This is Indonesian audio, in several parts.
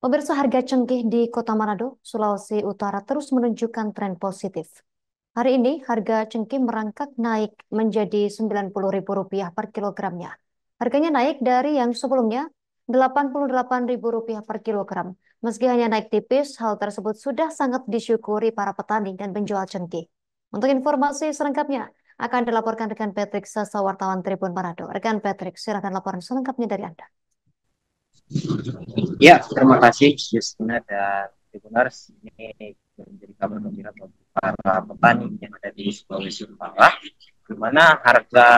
Pemirsa harga cengkeh di Kota Manado, Sulawesi Utara terus menunjukkan tren positif. Hari ini harga cengkeh merangkak naik menjadi Rp90.000 per kilogramnya. Harganya naik dari yang sebelumnya Rp88.000 per kilogram. Meski hanya naik tipis, hal tersebut sudah sangat disyukuri para petani dan penjual cengkeh. Untuk informasi selengkapnya akan dilaporkan rekan Patrick Sasa wartawan Tribun Manado. Rekan Patrick, silakan laporan selengkapnya dari Anda. Ya, terima kasih Justina dan Tribuners. Ini menjadi kabar gembira bagi para petani yang ada di Sulawesi Utara, di mana harga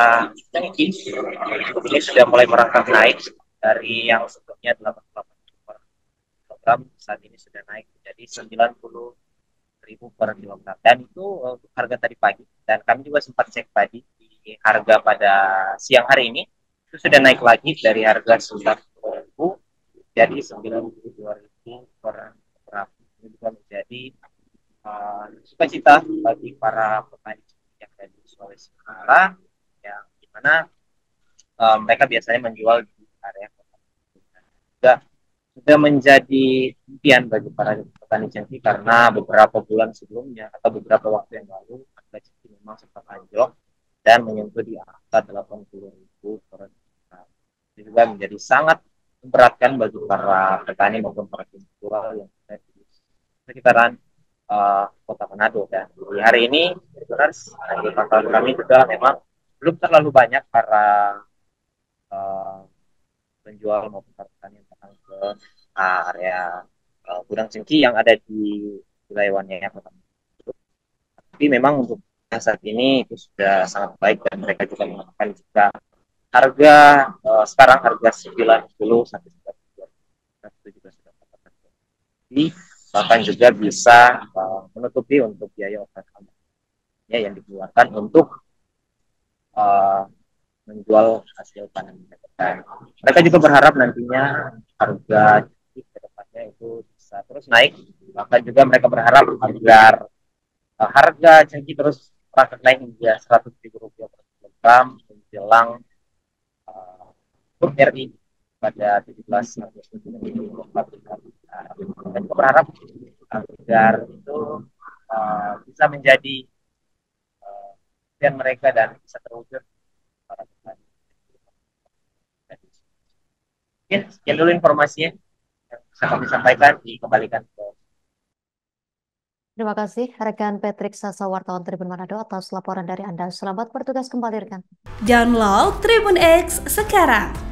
cengkeh ini sudah mulai merangkak naik dari yang sebelumnya 88 per kilogram, saat ini sudah naik menjadi 90 ribu per kilogram. Dan itu untuk harga tadi pagi. Dan kami juga sempat cek tadi di harga pada siang hari ini itu sudah naik lagi dari harga 9 jadi 92 ribu per gram ini juga menjadi uh, sukacita bagi para petani yang ada di Sulawesi Utara yang di mana uh, mereka biasanya menjual di area kota. Juga sudah menjadi impian bagi para petani cengkeh karena beberapa bulan sebelumnya atau beberapa waktu yang lalu harga cengkeh memang sempat anjlok dan menyentuh di angka 80 ribu per juga menjadi sangat memberatkan bagi para petani maupun para penjual yang sekitaran uh, kota Manado dan di hari ini benar di pantauan kami juga memang belum terlalu banyak para uh, penjual maupun para petani yang datang ke area uh, gudang cengki yang ada di wilayah Wanyanya kota Manado. Tapi memang untuk saat ini itu sudah sangat baik dan mereka juga mengatakan jika harga uh, sekarang harga 90 sampai 92 itu juga sudah bahkan juga bisa uh, menutupi untuk biaya operasionalnya yang dikeluarkan untuk uh, menjual hasil panen mereka. Mereka juga berharap nantinya harga ke depannya itu bisa terus naik. Bahkan juga mereka berharap agar uh, harga cengkih terus naik hingga 100 ribu rupiah per kilogram menjelang RI pada 17 Agustus 2024 dan berharap agar itu uh, bisa menjadi uh, mereka dan bisa terwujud para. Mungkin sekian dulu informasinya yang bisa kami sampaikan dikembalikan ke Terima kasih rekan Patrick Sasa wartawan Tribun Manado atas laporan dari Anda. Selamat bertugas kembali rekan. Download Tribun X sekarang